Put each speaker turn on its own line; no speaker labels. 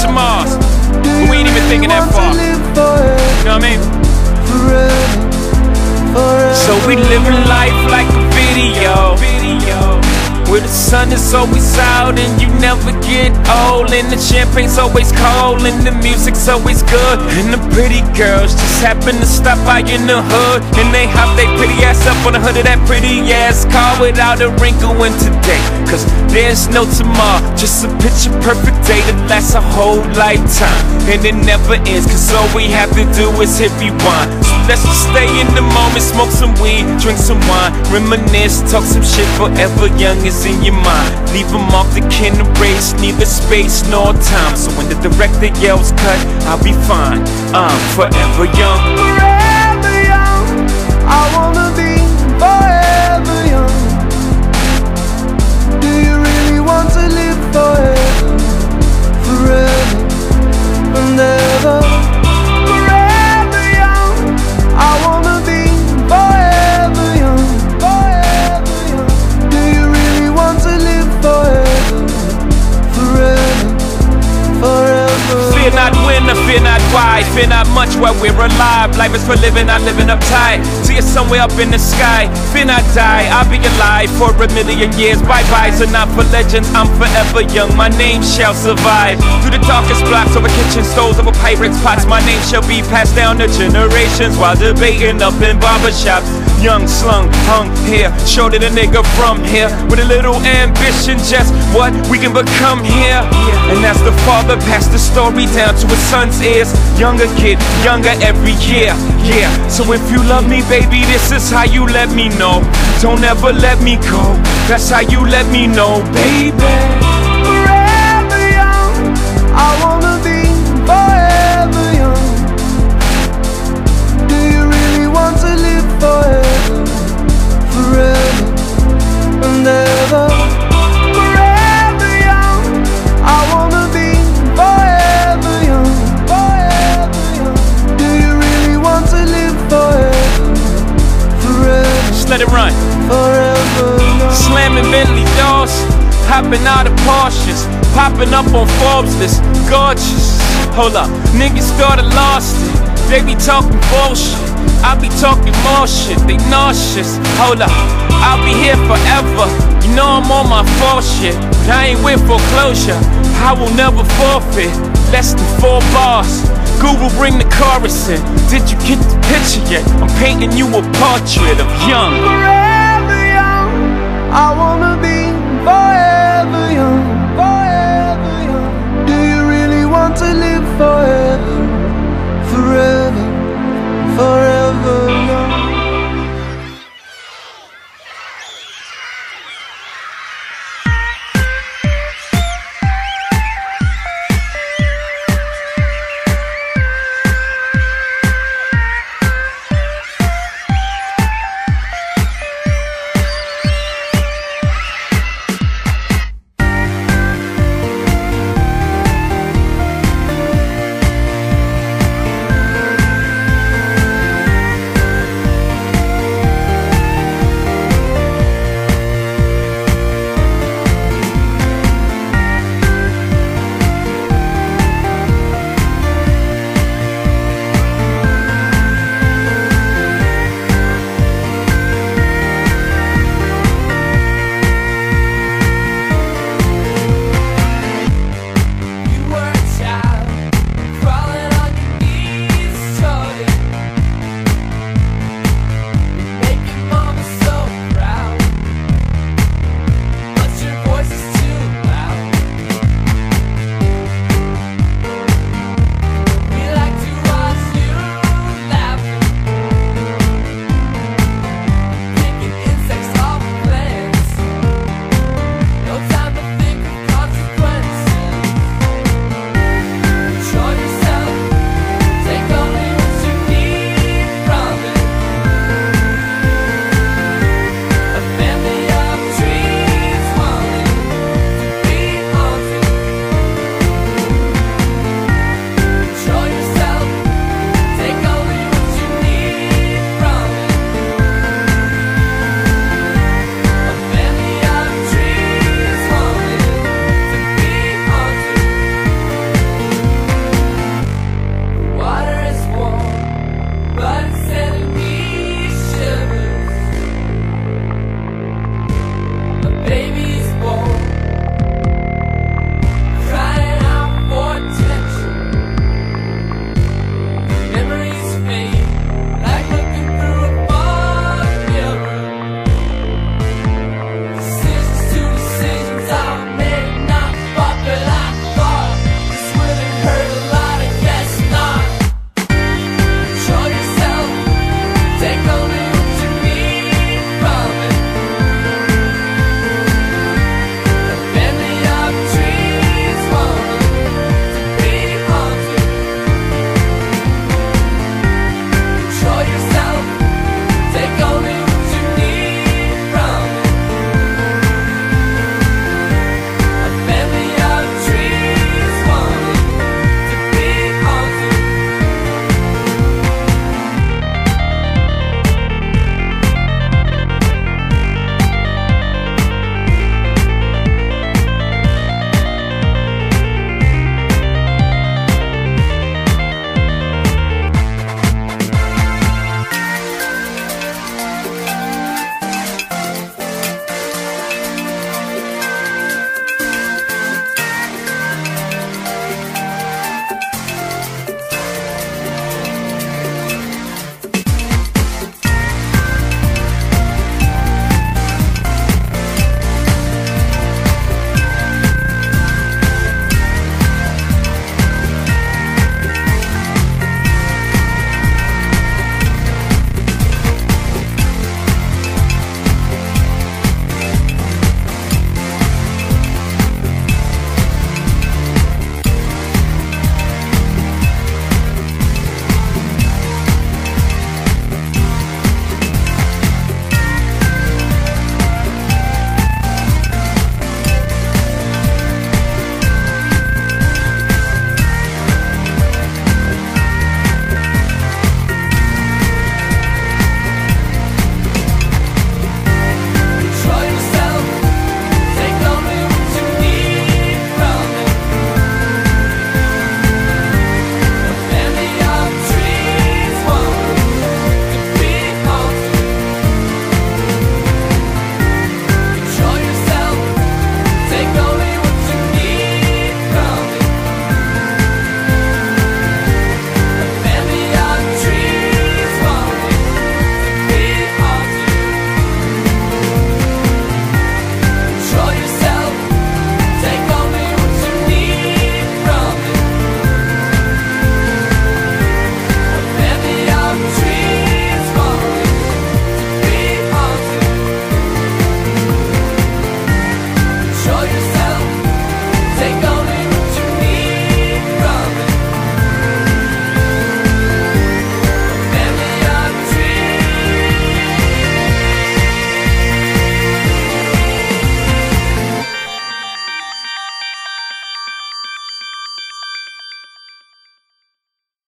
Be
the worst of your tomorrows.
Do
But we ain't even thinking that far. You know what I mean? So we living life like. Where the sun is always out and you never get old. And the champagne's always cold and the music's always good. And the pretty girls just happen to stop by in the hood. And they hop they pretty ass up on the hood of that pretty ass car Without a wrinkle in today. Cause there's no tomorrow Just a picture perfect day that lasts a whole lifetime. And it never ends Cause all we have to do is hit rewind let's just stay in the moment Smoke some weed, drink some wine Reminisce, talk some shit forever young is in your mind. Leave a mark that can erase Neither space nor time. So when the director yells cut I'll be fine I'm forever young we're Life is for living, I'm living uptight. See you somewhere up in the sky Fear I die, I'll be alive for a million years. Bye-byes are not for legends, I'm forever young. My name shall survive. Through the darkest blocks over kitchen stoves Over Pyrex pots My name shall be passed down to generations While debating up in barbershops Young, slung, hung here it a nigga from here With a little ambition Just what we can become here. And as the father passed the story down to his son's ears Younger kid, younger every year Yeah, yeah. so if you love me baby This is how you let me know. Don't ever let me go. That's how you let me know baby up on Forbes list, gorgeous. Hold up, niggas started lost. They be talking bullshit, I be talking more shit. They nauseous. Hold up, I'll be here forever. You know I'm on my full shit, but I ain't with foreclosure. I will never forfeit. Less than four bars. Google bring the chorus in. Did you get the picture yet? I'm painting you a portrait of young.
Forever young, I wanna be forever.